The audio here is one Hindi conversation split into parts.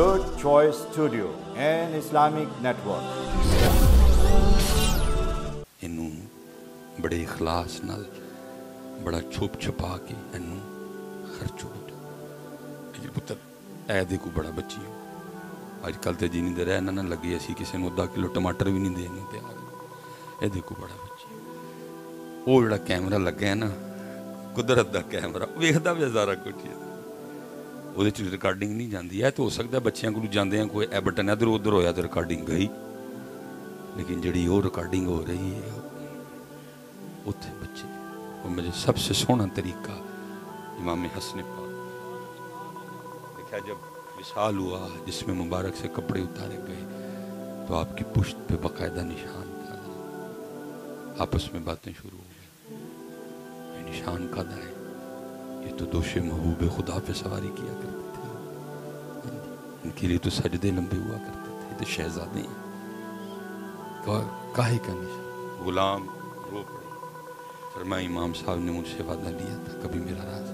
Good Choice Studio and Islamic Network. ਇਹਨੂੰ ਬੜੇ ਇਖਲਾਸ ਨਾਲ ਬੜਾ ਛੁਪ ਛੁਪਾ ਕੇ ਇਹਨੂੰ ਖਰਚੋ ਬੇਟਾ ਇਹ ਪੁੱਤਰ ਐ ਦੇ ਕੋ ਬੜਾ ਬੱਚੀ ਹੋ ਅੱਜ ਕੱਲ ਤੇ ਜੀ ਨਹੀਂ ਦੇ ਰਿਹਾ ਇਹਨਾਂ ਨਾਲ ਲੱਗੇ ਅਸੀਂ ਕਿਸੇ ਨੂੰ ਅੱਧਾ ਕਿਲੋ ਟਮਾਟਰ ਵੀ ਨਹੀਂ ਦੇਣ ਨੂੰ ਤਿਆਰ ਇਹ ਦੇਖੋ ਬੜਾ ਬੱਚੀ ਉਹ ਜਿਹੜਾ ਕੈਮਰਾ ਲੱਗਿਆ ਹੈ ਨਾ ਕੁਦਰਤ ਦਾ ਕੈਮਰਾ ਵੇਖਦਾ ਵੀ ਸਾਰਾ ਕੁਝ ਹੀ ਹੈ। ਉਹਦੇ ਚ ਰਿਕਾਰਡਿੰਗ ਨਹੀਂ ਜਾਂਦੀ ਐ ਤਾਂ ਹੋ ਸਕਦਾ ਬੱਚਿਆਂ ਕੋਲ ਜਾਂਦੇ ਆ ਕੋਈ ਇਹ ਬਟਨ ਇਧਰ ਉਧਰ ਹੋਇਆ ਤੇ ਰਿਕਾਰਡਿੰਗ ਗਈ लेकिन जड़ी वो रिकॉर्डिंग हो रही है उत्थे बच्चे वो मुझे सबसे सोहना तरीका इमाम हसन पाक देखा जब विशाल हुआ जिसमें मुबारक से कपड़े उतारे गए तो आपकी पुश्त पे बाकायदा निशान था आपस में बातें शुरू हो गई ये निशान कद है ये तो दोषे महबूब खुदा पे सवारी किया करते थे। इनके लिए तो सजदे लंबे हुआ करते थे तो शहजादे हैं। काहे का निशान गुलाम रो पड़े। फरमाया, इमाम साहब ने मुझसे वादा लिया था, कभी मेरा राज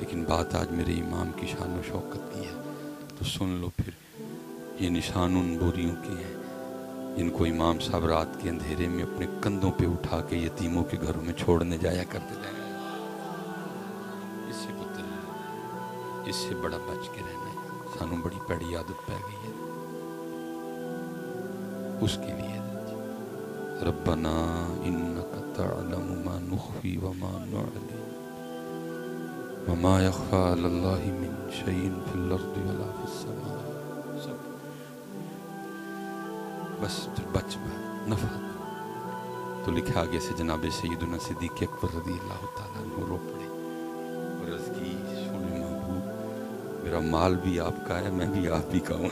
लेकिन बात आज मेरे इमाम की शान और शौकत की है। तो सुन लो फिर, ये निशान उन बोरियों के हैं, जिनको इमाम साहब रात के अंधेरे में अपने कंधों पे उठा के यतीमों के घरों में छोड़ने जाया करते थे इससे पुत्र इससे बड़ा बच के रहना है। सानू बड़ी पैड़ी आदत पै गई है। उसके लिए तो लिखा आगे से जनाब सैयदना सिद्दीक अकबर रज़ी अल्लाह ताला रो पड़े। मेरा माल भी आपका है मैं भी आप ही का हूँ।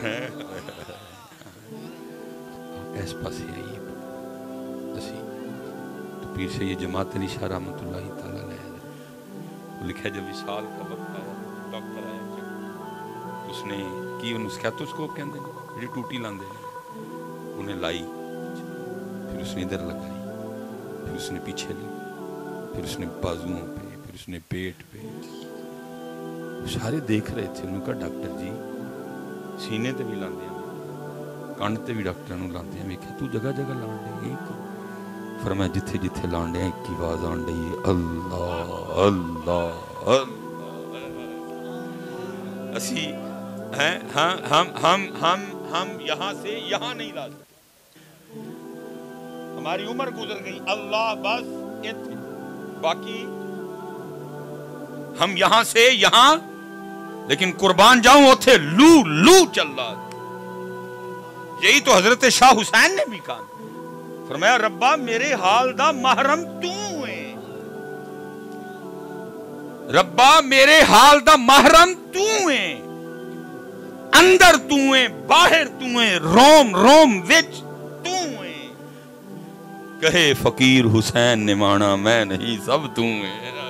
इस पास आइए। तो पीर से ये जमात अली शाह रहमत तो लिखा जब विशाल का वक्त आया डॉक्टर आया उसने की तो स्कैथोस्कोप कहते हैं जी टूटी लाते उन्हें लाई फिर उसने इधर लगाई फिर उसने पीछे ली फिर उसने बाजुओं पे फिर उसने पेट पे वो सारे देख रहे थे उन्होंने कहा डॉक्टर जी सीने ਤੇ ਵੀ ਲਾਉਂਦੇ ਆ ਕੰਨ ਤੇ ਵੀ ਡਾਕਟਰਾਂ ਨੂੰ ਲਾਉਂਦੇ ਆ ਵੇਖਿਆ ਤੂੰ ਜਗ੍ਹਾ ਜਗ੍ਹਾ ਲਾਉਣ ਡਈ ਇਹ ਕੀ ਫਰਮਾਇਆ ਜਿੱਥੇ ਜਿੱਥੇ ਲਾਉਣ ਡਿਆ ਇੱਕ ਹੀ ਆਵਾਜ਼ ਆਉਣ ਡਈ ਹੈ, ਅੱਲਾ ਅੱਲਾ ਅੱਲਾ ਅਸੀਂ हैं हाँ हम हम हम हम यहाँ से यहाँ नहीं ला सकते हमारी उम्र गुजर गई अल्लाह बस इत्थे बाकी हम यहाँ से यहाँ लेकिन कुर्बान जाऊँ उथे लू लू चल रहा यही तो हज़रत शाह हुसैन ने भी कहा। फरमाया, रब्बा, मेरे हाल दा महरम तू है। रब्बा, मेरे हाल दा महरम तू है। अंदर तू है, बाहर तू है, रोम रोम विच तू है। कहे, फकीर हुसैन ने माना, मैं नहीं सब तू है।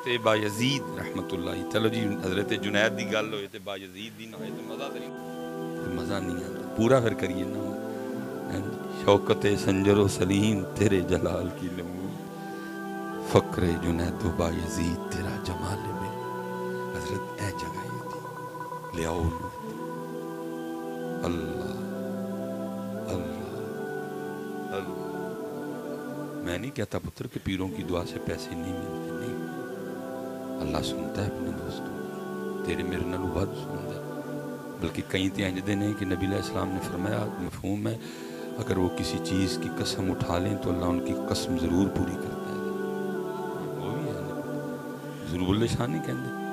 हज़रत बायजीद रहमतुल्लाह चलो जी हज़रत जुनैद दी गल होए ते बायजीद दी ना ते मज़ा नहीं मज़ा नहीं आता पूरा फिर करिए ना। हैं? शौकत संजरो सलीम, तेरे जलाल की लमू फक्र जुनैद बायजीद तेरा जमाल में हज़रत ए जगह ही थी ले आओ अल्लाह अल्लाह अल्लाह। मैं नहीं कहता पुत्र के पीरों की दुआ से पैसे नहीं मिलते। नहीं। अल्लाह सुनता है अपने दोस्तों तेरे मेरे नालों ਵੱਧ सुनता है बल्कि कई तो इंजते ने कि नबी इस्लाम ने फरमाया मफहूम है अगर वो किसी चीज़ की कसम उठा लें तो अल्लाह उनकी कसम ज़रूर पूरी करता है वो भी है जरूर शाह नहीं कहते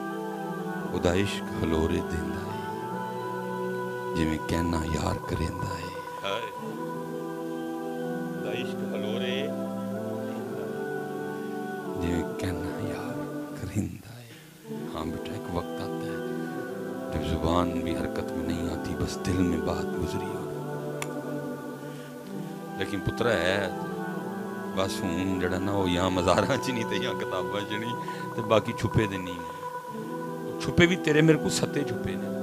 ਉਹਦਾ ਇਸ਼ਕ ਹਲੋਰੇ ਦਿੰਦਾ ਹੈ ਜਿਵੇਂ ਕਹਿਣਾ ਯਾਰ ਕਰੇਂਦਾ ਹੈ ਹਾਏ ਉਹਦਾ करिंदा है बेटा, एक वक्त आता है, जब ज़ुबान भी हरकत में नहीं आती, बस दिल में बात गुजरी हो। लेकिन पुत्र है, बस हूँ, जड़ा ना वो यहाँ मज़ारा च नहीं तो यहाँ किताबा च नहीं तो बाकी छुपे दे नहीं। छुपे भी तेरे, मेरे को सत्ते छुपे ने।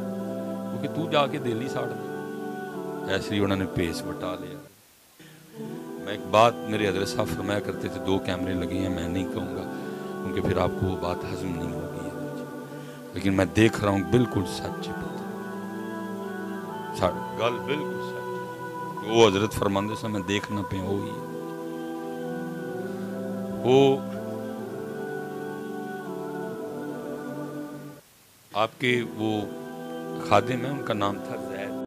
क्योंकि तू जाके दिल ही साड़ ऐसे ही उन्होंने पेस बटा लिया। मैं एक बात मेरे हज़रत साहब फरमाया करते थे, दो कैमरे लगे हैं, मैं नहीं कहूँगा। क्योंकि फिर आपको वो बात हजम नहीं होगी लेकिन मैं देख रहा हूँ बिल्कुल सच गल बिल्कुल सच वो हज़रत फरमाते से मैं देखना पे ही वो आपके वो खादिम है, उनका नाम था